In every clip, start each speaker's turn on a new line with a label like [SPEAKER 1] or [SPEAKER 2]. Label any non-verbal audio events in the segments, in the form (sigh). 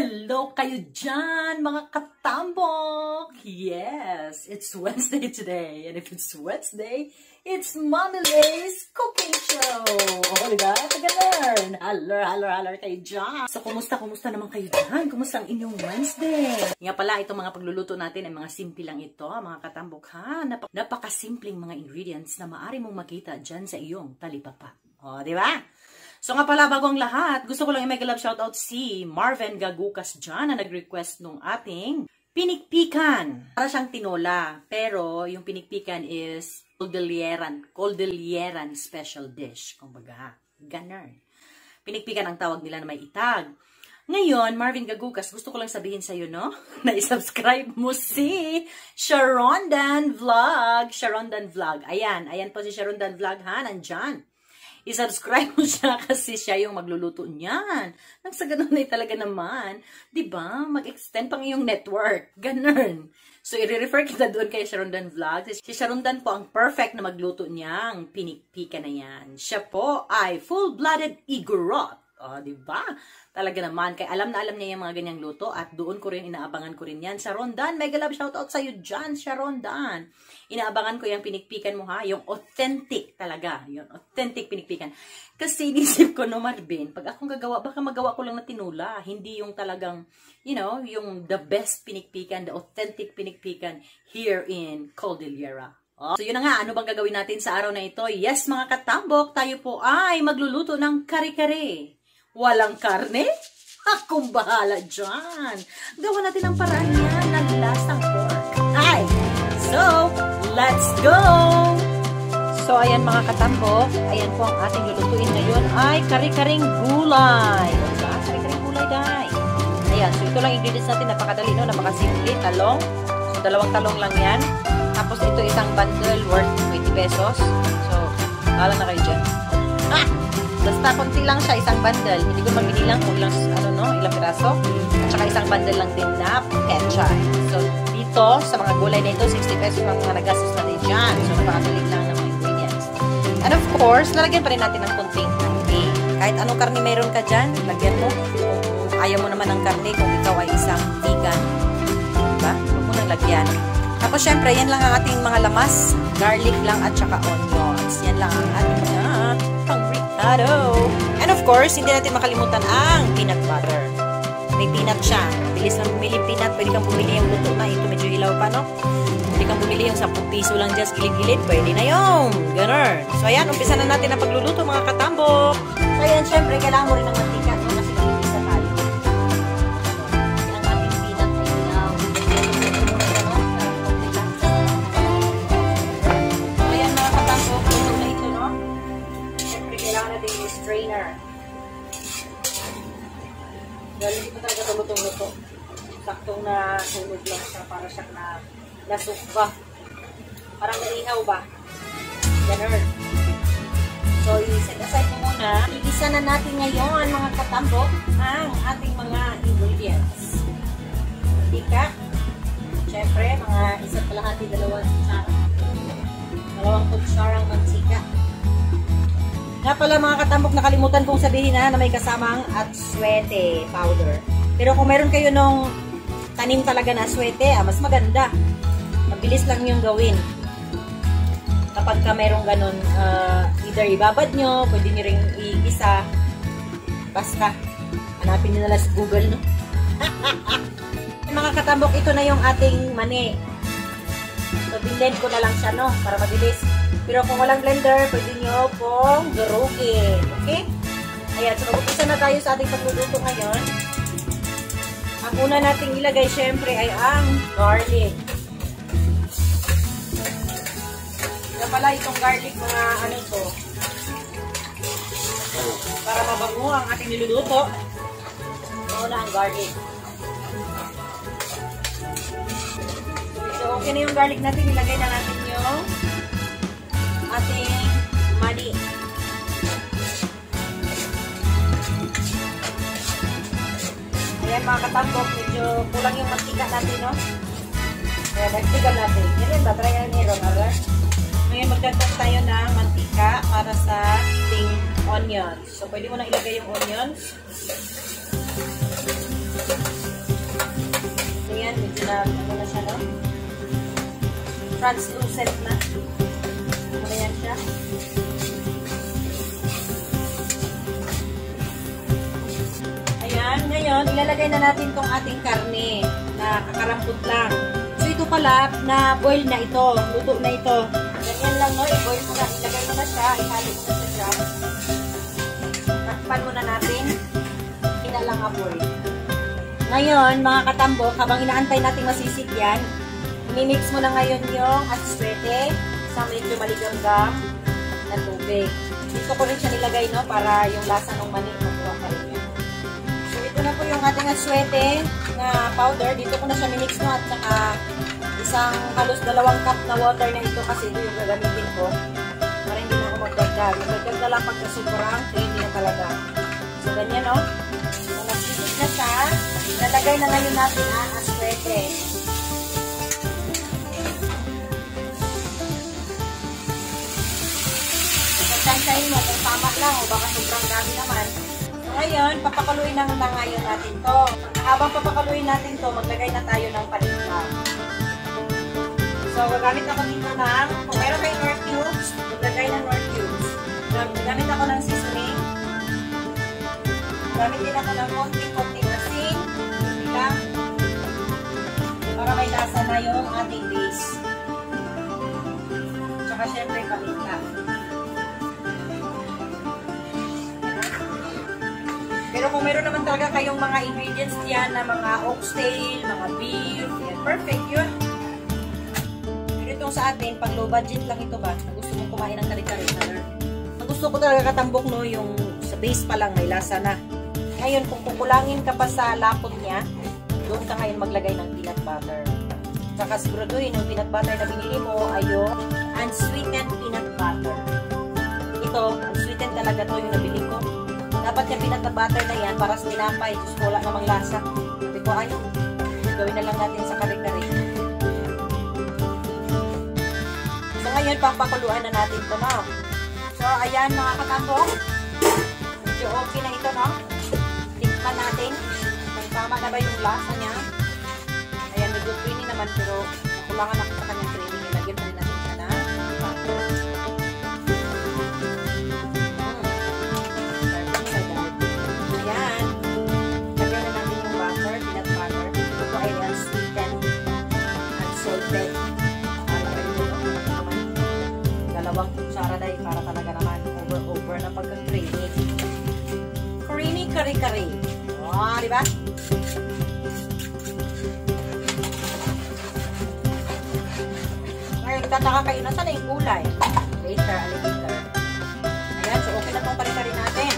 [SPEAKER 1] Hello kayo dyan, mga katambok! Yes, it's Wednesday today. And if it's Wednesday, it's Mommy Lay's Cooking Show! O, diba? Taga-learn! Haller, haller, haller kayo dyan! So, kumusta, kumusta naman kayo dyan? Kumusta ang inyong Wednesday? Nga pala, itong mga pagluluto natin ay mga simple lang ito, mga katambok ha? Nap napakasimpleng mga ingredients na maaari mong makita dyan sa iyong talipapa. O, di ba? So nga pala, bago ang lahat, gusto ko lang i-make shoutout si Marvin Gagukas dyan na nag-request nung ating pinikpikan. Para siyang tinola, pero yung pinikpikan is Cordilleran, Cordilleran special dish. Kumbaga, ganun. Pinikpikan ang tawag nila na may itag. Ngayon, Marvin Gagukas, gusto ko lang sabihin sa'yo, no? (laughs) na i-subscribe mo si Sharondan Vlog. Sharondan Vlog. Ayan, ayan po si Sharondan Vlog, ha? Nandyan i-subscribe mo siya (laughs) kasi siya yung magluluto niyan. Nang sa ganun ay talaga naman, 'di ba? Mag-extend pang iyong network. Ganun. So, i-refer kita doon kay Sharondan Vlogs. Si Sharondan po ang perfect na magluto niyang pinikpika na yan. Siya po ay full-blooded Igorot. Oh, di ba? Talaga naman. Kaya alam na alam niya yung mga ganyang luto at doon ko rin, inaabangan ko rin yan. Sharondan, mega love shoutout sa'yo dyan, Sharondan. Inaabangan ko yung pinikpikan mo ha, yung authentic talaga. Yung authentic pinikpikan. Kasi inisip ko no, Marvin, pag akong gagawa, baka magawa ko lang na tinula. Hindi yung talagang, you know, yung the best pinikpikan, the authentic pinikpikan here in Cordillera. Oh. So yun na nga, ano bang gagawin natin sa araw na ito? Yes mga katambok, tayo po ay magluluto ng kare-kare. Walang karne? Akong bahala dyan. Gawa natin ang paraan niya ng lasang pork. Ay! So, let's go! So, ayan mga katambok, ayan po ang ating lulutuin ngayon ay kari-karing gulay. Diba? Kari-karing gulay, day. Ayan, so ito lang ingredients natin, napakadali no, napakasimple, talong. So, dalawang talong lang yan. Tapos ito isang bundle worth 20 pesos. So, alam na kayo dyan. Ah! Basta konti lang siya, isang bundle. Hindi ko magbilang kung ilang, ano no, ilang piraso. At saka isang bundle lang din na petchay. So, dito, sa mga gulay na ito, 60 pesos ang mga nagastos natin dyan. So, napakatulig lang ng mga ingredients. And of course, lalagyan pa rin natin ng konting karne. Kahit anong karne meron ka dyan, lagyan mo. Kung ayaw mo naman ng karne, kung ikaw ay isang vegan. Diba? Huwag mo nang lagyan. Tapos, syempre, yan lang ang ating mga lamas. Garlic lang at saka onions. Yan lang ang ating mga pang avocado. And of course, hindi natin makalimutan ang peanut butter. May peanut siya. Bilis lang bumili peanut. Pwede kang bumili yung luto na. Ito medyo ilaw pa, no? Pwede kang bumili yung 10 piso lang dyan gilid-gilid. Pwede na yun. Ganun. So, ayan. Umpisa na natin ang pagluluto, mga katambo. So, ayan. Syempre, kailangan mo rin ng mantika. Nasukba. Parang naihaw ba? Ganun. So, i-set aside mo muna. Igisa na natin ngayon, mga katambok, ang ating mga ingredients. Mantika. Siyempre, mga isa't kalahati, dalawang kutsara. Dalawang kutsarang mantika. Nga pala mga katambok, nakalimutan kong sabihin na, na may kasamang at swete powder. Pero kung meron kayo nung tanim talaga na swete, ah, mas maganda. Mabilis lang yung gawin. Kapag ka merong ganun, uh, either ibabad nyo, pwede nyo ring iisa. Basta, hanapin nyo na sa Google, no? (laughs) mga katambok, ito na yung ating mani. So, blend ko na lang siya, no? Para mabilis. Pero kung walang blender, pwede nyo pong durugin. Okay? Ayan, so mag-upisa na tayo sa ating pagluluto ngayon. Ang una nating ilagay, syempre, ay ang garlic. Kaya pala itong garlic, mga ano to, para mabango ang ating niluluto. Una ang garlic. So, okay na yung garlic natin. Ilagay na natin yung ating mani. Ayan mga katambok, medyo kulang yung mantika natin, no? Kaya dagdagan natin. Yan yun ba? Try yan ni Ronald. Ngayon magdagdag tayo ng mantika para sa ating onions. So, pwede mo na ilagay yung onions. na, ano na siya, no? Translucent na. Ano yan siya? Ayan, ngayon, ilalagay na natin tong ating karne na kakarampot lang. So, ito pala, na boil na ito. Luto na ito. No? I-boil mo na. Ilagay mo na siya. Ihalo mo na siya. Takpan mo na natin. Inalang apoy. Ngayon, mga katambok, habang inaantay natin masisig yan, imimix mo na ngayon yung aswete sa medyo maligamgam na tubig. Dito ko rin siya nilagay, no? Para yung lasa ng mani makuha ka rin yun. So, ito na po yung ating aswete na powder. Dito ko na siya minix, no? At saka isang halos dalawang cup na water na ito kasi ito yung gagamitin ko. Para hindi na ako magdagdag. Magdagdag na lang pagka sobrang creamy na talaga. So, ganyan, no? Kung nasisig na siya, lalagay na ngayon natin ang aswete. Tansahin mo kung tama lang o baka sobrang dami naman. So, ngayon, papakaluin na na ngayon natin to. Habang papakaluin natin to, maglagay na tayo ng paninda. So, gagamit ako dito ng, kung meron kayo North Cubes, maglagay ng North Cubes. Gagamit ako ng seasoning. Gamit din ako ng konting-konting asin. Hindi lang. Para may lasa na yung ating base. Tsaka syempre paminta. Pero kung meron naman talaga kayong mga ingredients diyan na mga oxtail, mga beef, yan, perfect yun. Itong sa atin, pag low budget lang ito ba, na gusto mong kumain ng kari-kari, ang gusto ko talaga katambok no, yung sa base pa lang may lasa na. Ngayon, kung kukulangin ka pa sa lapot niya, doon ka ngayon maglagay ng peanut butter. Tsaka siguraduhin yung peanut butter na binili mo ay yung unsweetened peanut butter. Ito, unsweetened talaga to yung nabili ko. Dapat yung peanut butter na yan para sa tinapay. Diyos ko, wala namang lasa. Sabi ko, ayaw. Gawin na lang natin sa kare-kare. Ngayon, papakuluan na natin ito, no? So, ayan, mga katambong. Medyo okay na ito, no? Tikman natin. Kung tama na ba yung lasa niya. Ayan, medyo creamy naman, pero nakulangan ako sa kanyang creamy. Nilagyan pa rin natin siya na ba? Ngayon, tataka kayo na sana yung kulay. Later, alligator. Ayan, so okay na tong kari-kari natin.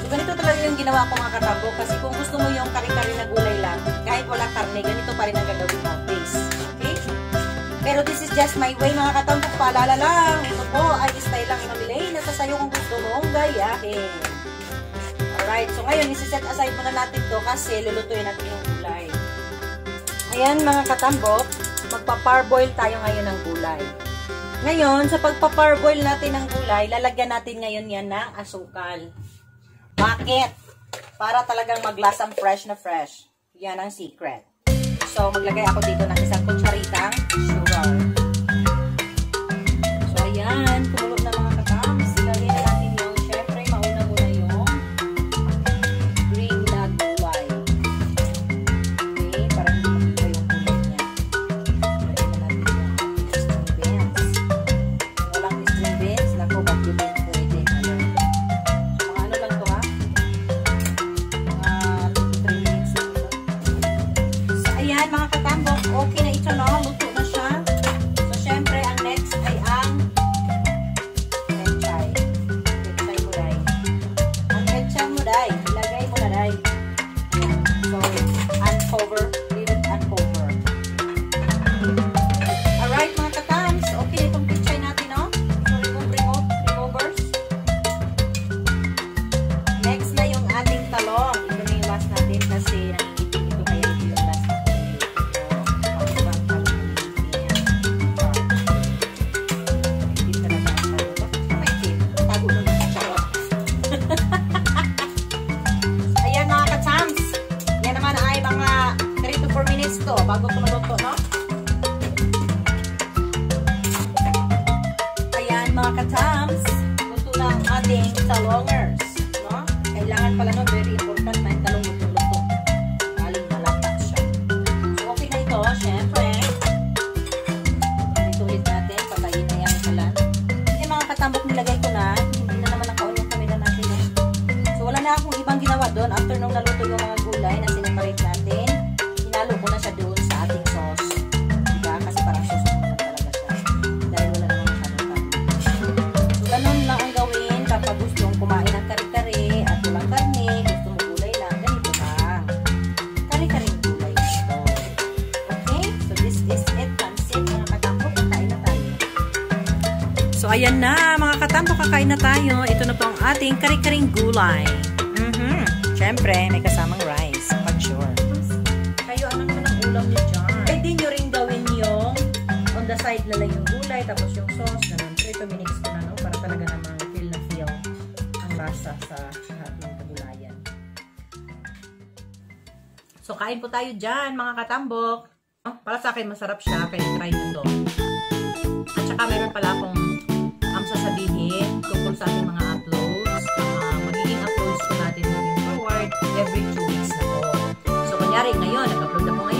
[SPEAKER 1] So, ganito talaga yung ginawa ko mga katabo. Kasi kung gusto mo yung kari-kari na gulay lang, kahit wala karne, ganito pa rin ang gagawin mo base. Okay? Pero this is just my way mga katabo. Paalala lang, ito po ay style lang inamilay. Nasa sayo kung gusto mong gayahin. Alright, so ngayon, isi-set aside muna natin to kasi lulutuin natin yung gulay. Ayan mga katambok, magpa-parboil tayo ngayon ng gulay. Ngayon, sa pagpa-parboil natin ng gulay, lalagyan natin ngayon yan ng asukal. Bakit? Para talagang maglasang fresh na fresh. Yan ang secret. So, maglagay ako dito ng isang kutsaritang sugar. So, ayan. To 4 minutes to. bago ito maluto, no? Ayan, mga katams. Luto na ang ating talongers. No? Kailangan pala, no? Very important na yung talong luto-luto. Galing malata siya. So, okay na ito, syempre. Ito ulit natin. Patayin na yung kalan. Yung mga katambok nilagay ko na. Hindi na naman nakaon yung kamera natin. Eh. So, wala na akong ibang ginawa doon. After nung naluto yung mga gulay na sineparate natin, ayan na, mga katampo, kakain na tayo. Ito na po ang ating kare-karing gulay. Mm-hmm. Siyempre, may kasamang rice. Pag sure. Kayo, ano naman ang ulam niyo dyan? Pwede nyo rin gawin yung on the side na lang yung gulay, tapos yung sauce, ganun. So, ito minix ko na, no? Para talaga namang feel na feel ang lasa sa lahat ng kagulayan. So, kain po tayo dyan, mga katambok. Oh, para sa akin, masarap siya. Kaya try nyo to. At saka, meron pala akong ang sasabihin tungkol sa ating mga uploads. Uh, magiging uploads ko natin moving forward every two weeks na po. So, kunyari, ngayon, nag-upload ako ngayon.